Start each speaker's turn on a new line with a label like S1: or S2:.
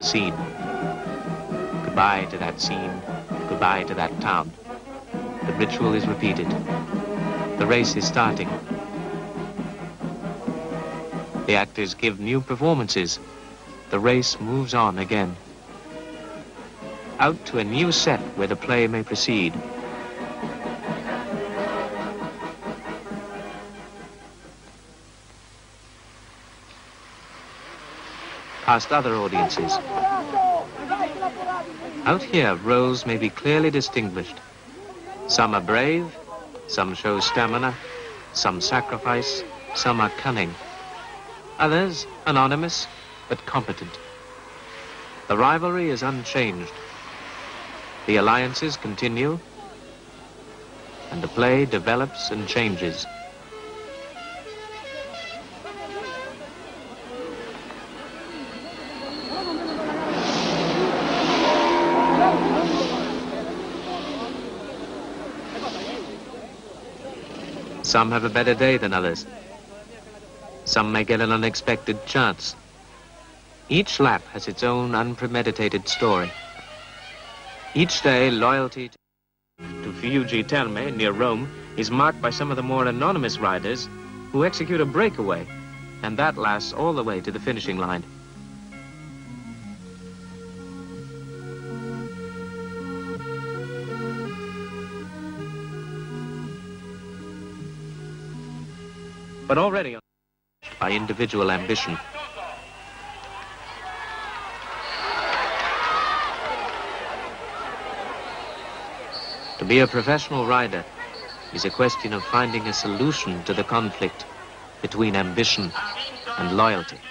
S1: Scene. Goodbye to that scene. Goodbye to that town. The ritual is repeated. The race is starting. The actors give new performances. The race moves on again. Out to a new set where the play may proceed. Past other audiences. Out here, roles may be clearly distinguished. Some are brave, some show stamina, some sacrifice, some are cunning. Others, anonymous, but competent. The rivalry is unchanged. The alliances continue, and the play develops and changes. Some have a better day than others. Some may get an unexpected chance. Each lap has its own unpremeditated story. Each day, loyalty to Fiuggi Terme near Rome is marked by some of the more anonymous riders who execute a breakaway, and that lasts all the way to the finishing line. But already by individual ambition. To be a professional rider is a question of finding a solution to the conflict between ambition and loyalty.